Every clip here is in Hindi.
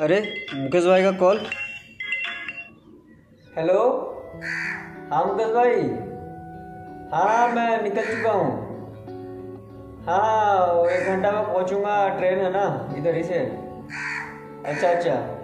अरे, मुकेश भाई का कॉल। हेलो? हाँ मुकेश भाई। हाँ मैं निकल चुका हूँ। हाँ एक घंटा में पहुँचूँगा ट्रेन, है ना? इधर ही से। अच्छा अच्छा।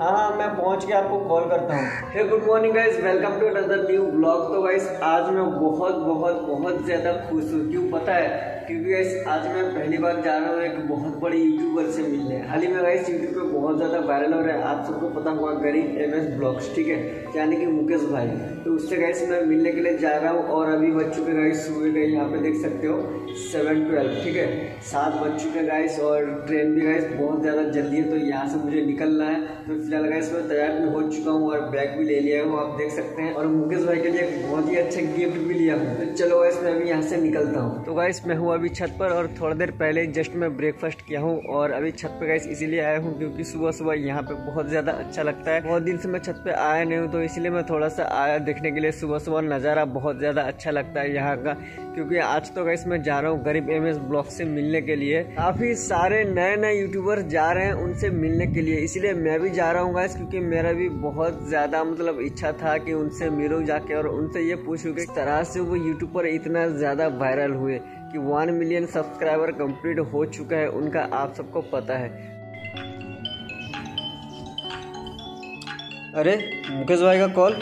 हाँ हाँ मैं पहुँच के आपको कॉल करता हूँ। Good morning guys welcome to another new blog तो गाइस आज मैं बहुत बहुत बहुत ज़्यादा खुश हूँ। क्यों पता है? क्योंकि गाइस आज मैं पहली बार जा रहा हूँ एक बहुत बड़ी यूट्यूबर से मिलने। हाल ही में गाइस यूट्यूब पे बहुत ज़्यादा वायरल हो रहा है। आप सबको पता हुआ गरीब एम एस ब्लॉग्स ठीक है? यानी कि मुकेश भाई। तो उससे गाइस मैं मिलने के लिए जा रहा हूँ और अभी बज चुके गाइस सुबह गए यहाँ पे देख सकते हो सेवन ट्वेल्व ठीक है? सात बज चुके गाइस और ट्रेन भी गाइस बहुत ज़्यादा जल्दी है तो यहाँ से मुझे निकलना है। तो फ़िलहाल गाइस मैं तैयार भी हो चुका हूँ और बैग भी ले लिया हूँ, आप देख सकते हैं। और मुकेश भाई के लिए बहुत ही अच्छा गिफ्ट भी लिया हूँ। तो चलो गाइस मैं अभी यहाँ से निकलता हूँ। तो गाइस मैं हूँ अभी छत पर और थोड़ा देर पहले जस्ट मैं ब्रेकफास्ट किया हूँ और अभी छत पे गाइस इसीलिए आया हूँ क्योंकि सुबह सुबह यहाँ पे बहुत ज़्यादा अच्छा लगता है। बहुत दिन से मैं छत पे आया नहीं हूँ तो इसलिए मैं थोड़ा सा आया देखने के लिए। सुबह सुबह नज़ारा बहुत ज़्यादा अच्छा लगता है यहाँ का, क्योंकि आज तो गाइस मैं जा रहा हूँ गरीब एम एस ब्लॉग से मिलने के लिए। काफ़ी सारे नए नए यूट्यूबर जा रहे हैं उनसे मिलने के लिए, इसलिए मैं भी जा रहा हूँ गाइस क्योंकि मेरा भी बहुत ज़्यादा मतलब इच्छा था कि उनसे मिलूँ जाके और उनसे ये पूछूँ कि तरह से वो यूट्यूब पर इतना ज़्यादा वायरल हुए कि वन मिलियन सब्सक्राइबर कंप्लीट हो चुका है, उनका आप सबको पता है। अरे, मुकेश भाई का कॉल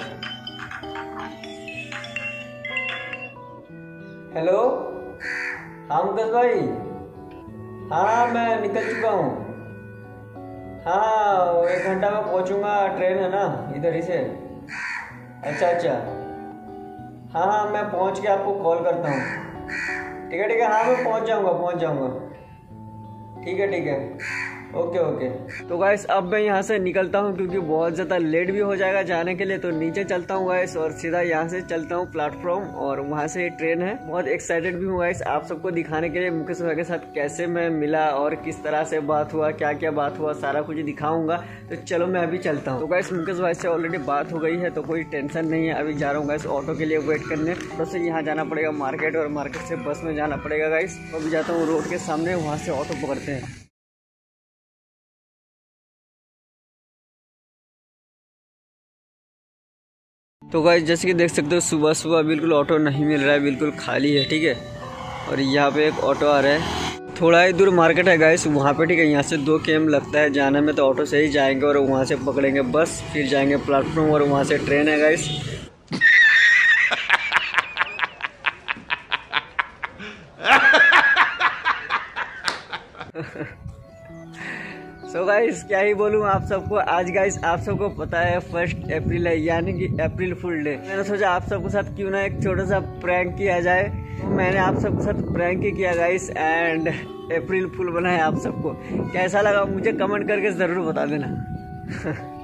हेलो हाँ मुकेश भाई। हाँ मैं निकल चुका हूँ। हाँ एक घंटा में पहुंचूँगा ट्रेन है ना, इधर ही से। अच्छा अच्छा। हाँ हाँ मैं पहुँच के आपको कॉल करता हूँ। ठीक है ठीक है हाँ मैं पहुँच जाऊँगा पहुँच जाऊँगा। ठीक है ठीक है। ओके ओके तो गाइस अब मैं यहाँ से निकलता हूँ क्योंकि बहुत ज़्यादा लेट भी हो जाएगा जाने के लिए तो नीचे चलता हूँ गाइस और सीधा यहाँ से चलता हूँ प्लेटफॉर्म और वहाँ से ट्रेन है। बहुत एक्साइटेड भी हूँ गाइस आप सबको दिखाने के लिए, मुकेश भाई के साथ कैसे मैं मिला और किस तरह से बात हुआ क्या क्या बात हुआ, सारा कुछ दिखाऊँगा। तो चलो मैं अभी चलता हूँ। तो गाइस मुकेश भाई से ऑलरेडी बात हो गई है तो कोई टेंशन नहीं है। अभी जा रहा हूँ गाइस ऑटो के लिए वेट करने। तो से यहाँ जाना पड़ेगा मार्केट और मार्केट से बस में जाना पड़ेगा गाइस अभी जाता हूँ रोड के सामने, वहाँ से ऑटो पकड़ते हैं। तो गाइस जैसे कि देख सकते हो सुबह सुबह बिल्कुल ऑटो नहीं मिल रहा है, बिल्कुल खाली है, ठीक है? और यहाँ पे एक ऑटो आ रहा है। थोड़ा ही दूर मार्केट है गाइस वहाँ पे, ठीक है? यहाँ से दो केम लगता है, जाने में तो ऑटो से ही जाएँगे और वहाँ से पकड़ेंगे बस, फिर जाएँगे प्लेटफॉर्म और वहाँ से ट्रेन है गाइस सो so गाइस क्या ही बोलूँ आप सबको? आज गाइस आप सबको पता है फ़र्स्ट अप्रैल है, यानी कि अप्रैल फुल डे मैंने सोचा आप सबके साथ क्यों ना एक छोटा सा प्रैंक किया जाए। मैंने आप सबके साथ प्रैंक ही किया गाइस एंड अप्रैल फुल बनाया आप सबको। कैसा लगा मुझे कमेंट करके ज़रूर बता देना।